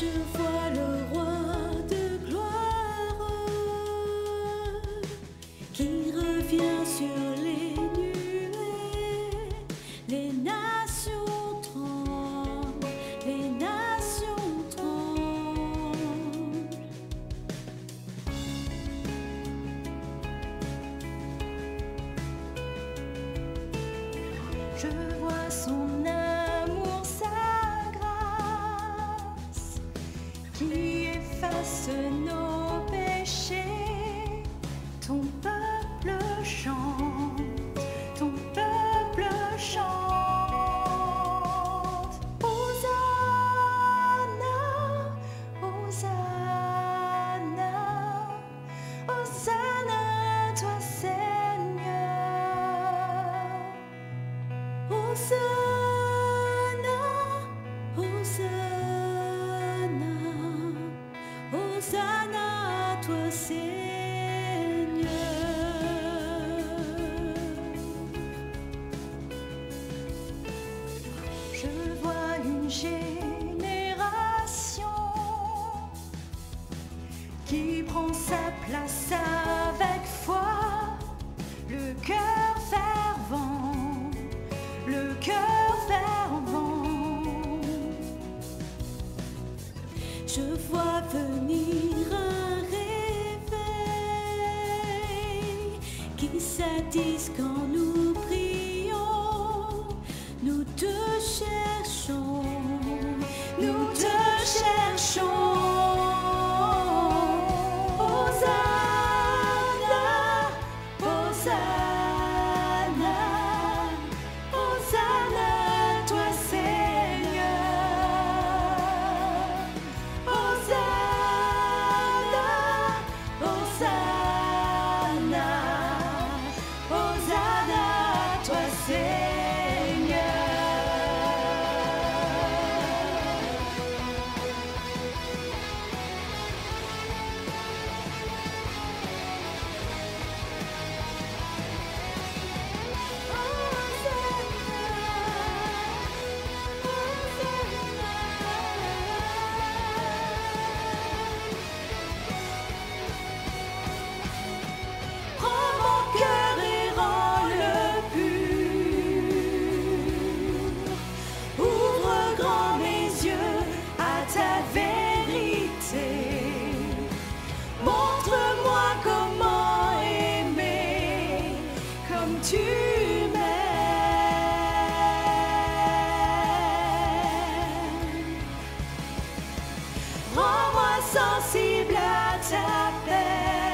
Je vois le roi de gloire qui revient sur les nuées. Les nations tremblent, les nations tremblent. Je vois son amour, efface nos péchés. Ton peuple chante, ton peuple chante. Hosanna, Hosanna, Hosanna, toi Seigneur. Hosanna, Hosanna, Hosanna, toi Seigneur. Je vois une génération qui prend sa place avec foi, le cœur fervent, le cœur Je vois venir un réveil qui s'attise quand nous Sensible à ta peine.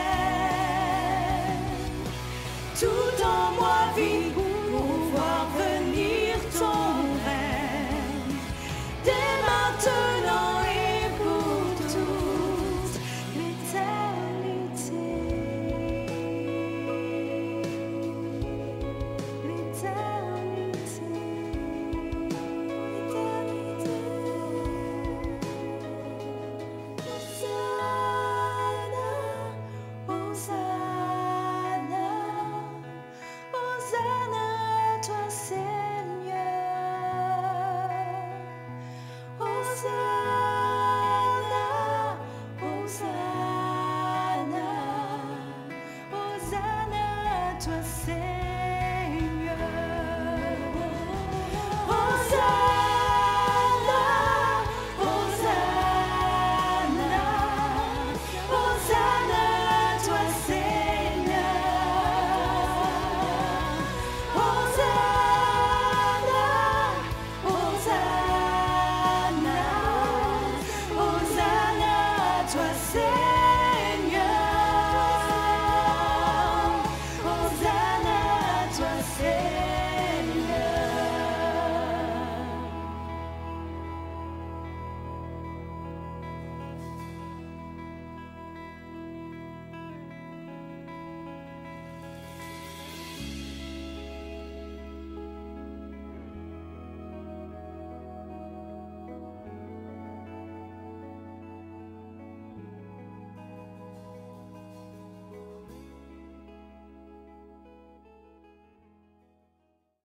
Hosanna, Hosanna, toi Seigneur. Yeah.